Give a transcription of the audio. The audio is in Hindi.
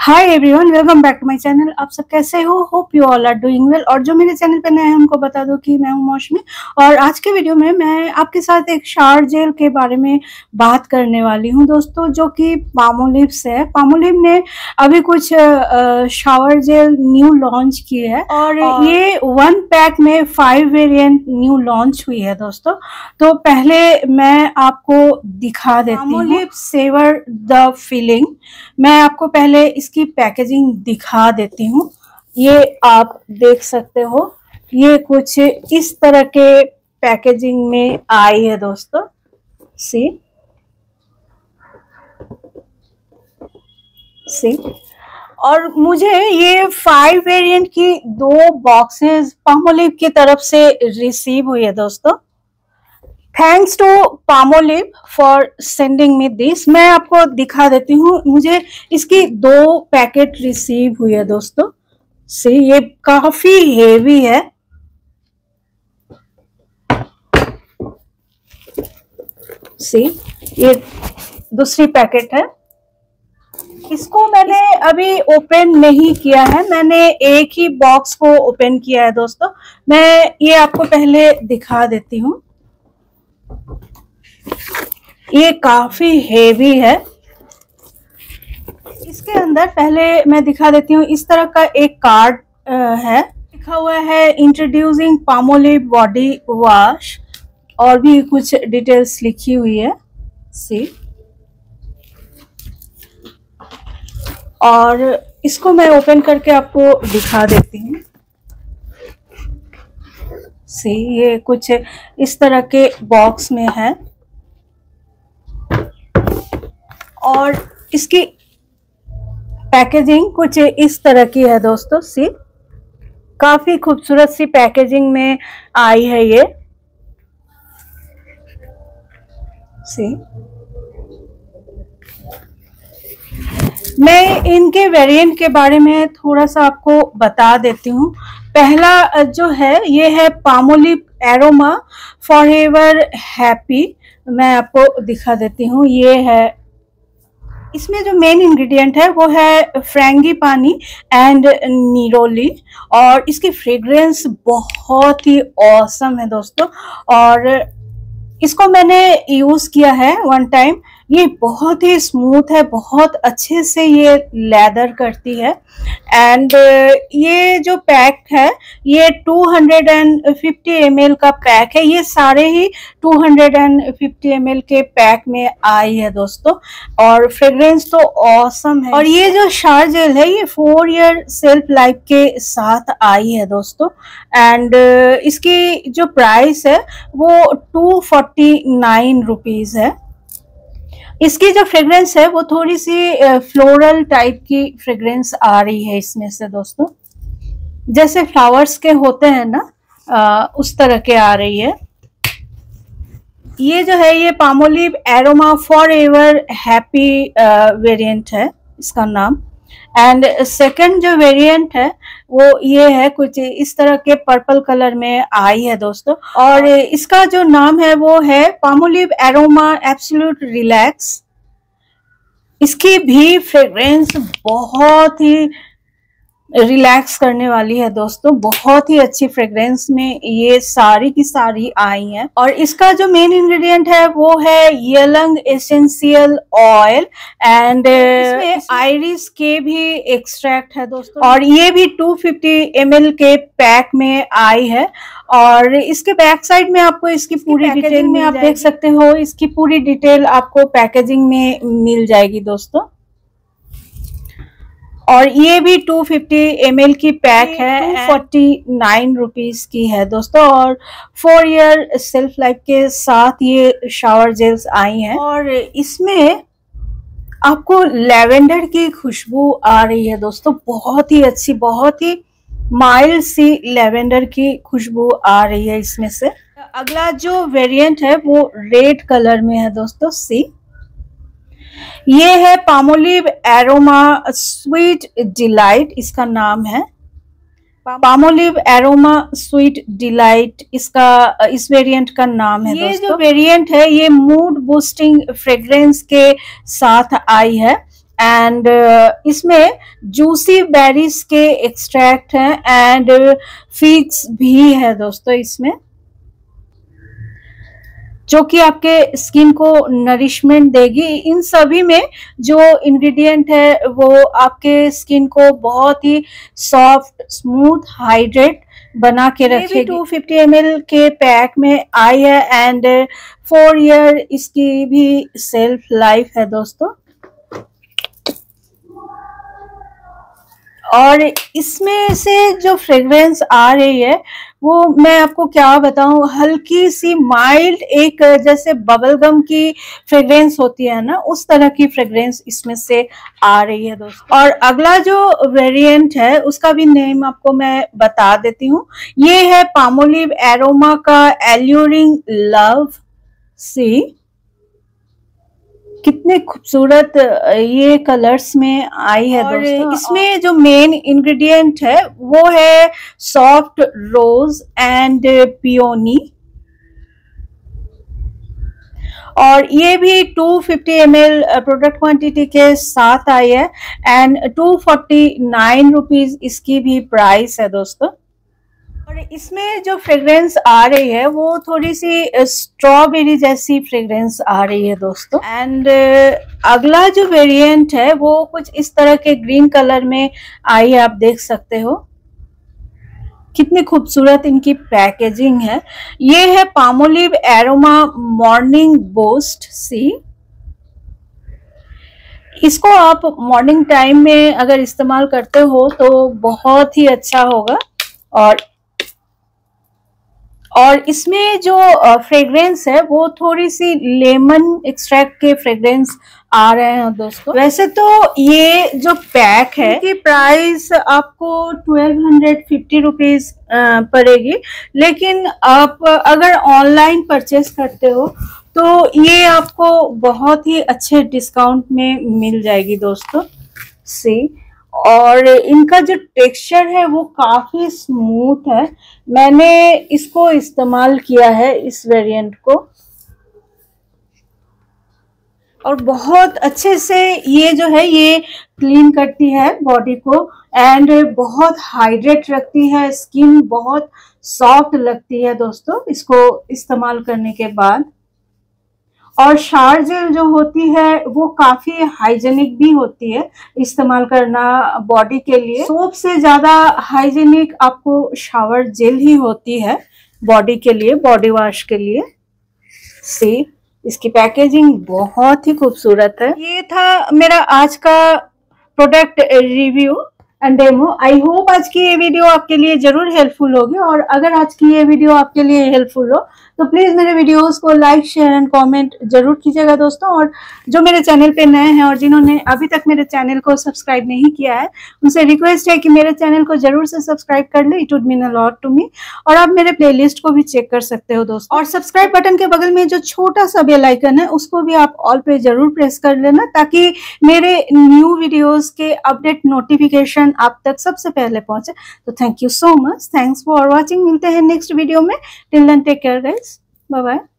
Hi everyone welcome back to my channel आप सब कैसे हो? Hope you all are doing well और जो मेरे चैनल पे नए हैं उनको बता दो कि मैं हूँ मौसमी। और आज के वीडियो में मैं आपके साथ एक शार जेल के बारे में बात करने वाली हूँ दोस्तों जो कि पामोलिव से है। पामोलिव ने अभी कुछ शावर जेल न्यू लॉन्च की है। और, और ये वन पैक में फाइव वेरियंट न्यू लॉन्च हुई है दोस्तों। तो पहले मैं आपको दिखा देती हूँ। सेवर द फीलिंग मैं आपको पहले इसकी पैकेजिंग दिखा देती हूँ। ये आप देख सकते हो। ये कुछ इस तरह के पैकेजिंग में आई है दोस्तों। सी सी और मुझे ये फाइव वेरिएंट की दो बॉक्सेस पामोलिव की तरफ़ से रिसीव हुई है दोस्तों। Thanks to Palmolive for sending me this मैं आपको दिखा देती हूँ, मुझे इसकी दो पैकेट रिसीव हुई है दोस्तों। से ये काफ़ी हेवी है। सी ये दूसरी पैकेट है। इसको मैंने अभी ओपन नहीं किया है। मैंने एक ही बॉक्स को ओपन किया है दोस्तों। मैं ये आपको पहले दिखा देती हूँ। ये काफ़ी हेवी है। इसके अंदर पहले मैं दिखा देती हूँ, इस तरह का एक कार्ड है। लिखा हुआ है इंट्रोड्यूसिंग पामोलिव बॉडी वॉश और भी कुछ डिटेल्स लिखी हुई है। सी और इसको मैं ओपन करके आपको दिखा देती हूँ। सी, ये कुछ इस तरह के बॉक्स में है। और इसकी पैकेजिंग कुछ इस तरह की है दोस्तों, सी। काफ़ी खूबसूरत सी पैकेजिंग में आई है ये। सी। मैं इनके वेरिएंट के बारे में थोड़ा सा आपको बता देती हूँ। पहला जो है, ये है Palmolive aroma for ever happy मैं आपको दिखा देती हूँ, ये है। इसमें जो मेन इंग्रेडिएंट है, वो है फ्रेंगी पानी एंड नीरोली और इसकी फ्रेग्रेंस बहुत ही औसम है दोस्तों। और इसको मैंने यूज़ किया है वन टाइम ये बहुत ही स्मूथ है, बहुत अच्छे से ये लेदर करती है। एंड ये जो पैक है, ये 250 ml का पैक है। ये सारे ही 250 ml के पैक में आई है दोस्तों। और फ्रेग्रेंस तो ऑसम है। और ये जो शार जेल है, ये फोर ईयर सेल्फ लाइफ के साथ आई है दोस्तों। एंड इसकी जो प्राइस है, वो टू फोर्टी नाइन रुपीज़ है। इसकी जो फ्रेग्रेंस है, वो थोड़ी सी फ्लोरल टाइप की फ्रेग्रेंस आ रही है इसमें से दोस्तों। जैसे फ्लावर्स के होते हैं ना उस तरह के आ रही है। ये जो है, ये Palmolive aroma forever happy variant है, इसका नाम। एंड सेकंड जो वेरिएंट है, वो ये है कुछ इस तरह के पर्पल कलर में आई है दोस्तों। और इसका जो नाम है, वो है पामोलिव एरोमा एब्सोल्यूट रिलैक्स इसकी भी फ्रेग्रेंस बहुत ही रिलैक्स करने वाली है दोस्तों। बहुत ही अच्छी फ्रेग्रेंस में ये सारी की सारी आई हैं। और इसका जो मेन इंग्रेडिएंट है वो है ylang essential oil and iris के भी एक्सट्रैक्ट है दोस्तों। और ये भी 250 फिफ्टी के पैक में आई है। और इसके बैक साइड में आपको इसकी पूरी डिटेल में आप देख सकते हो। इसकी पूरी डिटेल आपको पैकेजिंग में मिल जाएगी दोस्तों। और ये भी 250 फिफ्टी की पैक है फोर्टी नाइन रुपीज़ की है दोस्तों और फोर ईयर सेल्फ लाइफ के साथ ये शावर जेल्स आई हैं। और इसमें आपको लेवेंडर की खुशबू आ रही है दोस्तों बहुत ही अच्छी बहुत ही माइल्ड सी लेवेंडर की खुशबू आ रही है इसमें से। अगला जो वेरिएंट है वो रेड कलर में है दोस्तों सी ये है पामोलिव एरोमा स्वीट डिलाइट इसका नाम है। पामोलिव एरोमा स्वीट डिलाइट इसका इस वेरिएंट का नाम है ये जो वेरिएंट है ये मूड बूस्टिंग फ्रेग्रेंस के साथ आई है। एंड uh, इसमें जूसी बेरीज के एक्सट्रैक्ट हैं एंड फिग्स भी है दोस्तों इसमें। जो कि आपके स्किन को नरिशमेंट देगी। इन सभी में जो इंग्रेडिएंट है वो आपके स्किन को बहुत ही सॉफ्ट स्मूथ हाइड्रेट बना के रखेगी। टू फिफ्टी एमएल के पैक में आई है एंड फोर ईयर इसकी भी सेल्फ लाइफ है दोस्तों। और इसमें से जो फ्रेग्रेंस आ रही है, वो मैं आपको क्या बताऊँ, हल्की सी माइल्ड एक जैसे बबल गम की फ्रेग्रेंस होती है ना, उस तरह की फ्रेग्रेंस इसमें से आ रही है दोस्तों। और अगला जो वेरिएंट है, उसका भी नेम आपको मैं बता देती हूँ। ये है पामोलिव एरोमा का एल्यूरिंग लव सी कितने खूबसूरत ये कलर्स में आई है और दोस्तों। इसमें जो मेन इंग्रेडिएंट है वो है सॉफ्ट रोज एंड पियोनी और ये भी 250 फिफ्टी एम प्रोडक्ट क्वांटिटी के साथ आई है। And two forty nine rupees इसकी भी प्राइस है दोस्तों। और इसमें जो फ्रेग्रेंस आ रही है, वो थोड़ी सी स्ट्रॉबेरी जैसी फ्रेग्रेंस आ रही है दोस्तों। एंड अगला जो वेरिएंट है, वो कुछ इस तरह के ग्रीन कलर में आई, आप देख सकते हो। कितनी खूबसूरत इनकी पैकेजिंग है। ये है पामोलिव एरोमा मॉर्निंग बोस्ट सी। इसको आप मॉर्निंग टाइम में अगर इस्तेमाल करते हो तो बहुत ही अच्छा होगा। और और इसमें जो फ्रेग्रेंस है, वो थोड़ी सी लेमन एक्सट्रैक्ट के फ्रेग्रेंस आ रहे हैं दोस्तों। वैसे तो ये जो पैक है की प्राइस आपको ट्वेल्व हंड्रेड फिफ्टी रुपीज़ पड़ेगी। लेकिन आप अगर ऑनलाइन परचेस करते हो तो ये आपको बहुत ही अच्छे डिस्काउंट में मिल जाएगी दोस्तों। सी और इनका जो टेक्सचर है वो काफ़ी स्मूथ है। मैंने इसको इस्तेमाल किया है इस वेरिएंट को। और बहुत अच्छे से ये जो है ये क्लीन करती है बॉडी को एंड बहुत हाइड्रेट रखती है। स्किन बहुत सॉफ्ट लगती है दोस्तों, इसको इस्तेमाल करने के बाद। और शार जेल जो होती है वो काफ़ी हाइजेनिक भी होती है इस्तेमाल करना बॉडी के लिए। सोप से ज़्यादा हाइजेनिक आपको शावर जेल ही होती है बॉडी के लिए बॉडी वॉश के लिए। सी इसकी पैकेजिंग बहुत ही खूबसूरत है। ये था मेरा आज का product review and demo I hope आज की ये वीडियो आपके लिए ज़रूर हेल्पफुल होगी और अगर आज की ये वीडियो आपके लिए हेल्पफुल हो तो प्लीज़ मेरे वीडियोस को लाइक शेयर एंड कमेंट ज़रूर कीजिएगा दोस्तों। और जो मेरे चैनल पे नए हैं और जिन्होंने अभी तक मेरे चैनल को सब्सक्राइब नहीं किया है, उनसे रिक्वेस्ट है कि मेरे चैनल को ज़रूर से सब्सक्राइब कर ले। It would mean a lot to me और आप मेरे प्ले को भी चेक कर सकते हो दोस्तों। और सब्सक्राइब बटन के बगल में जो छोटा सा बेल आइकन है, उसको भी आप ऑल पे ज़रूर प्रेस कर लेना ताकि मेरे न्यू वीडियोज़ के अपडेट नोटिफिकेशन आप तक सबसे पहले पहुँचे। तो thank you so much thanks for watching मिलते हैं नेक्स्ट वीडियो में। Till take care guys Bye bye.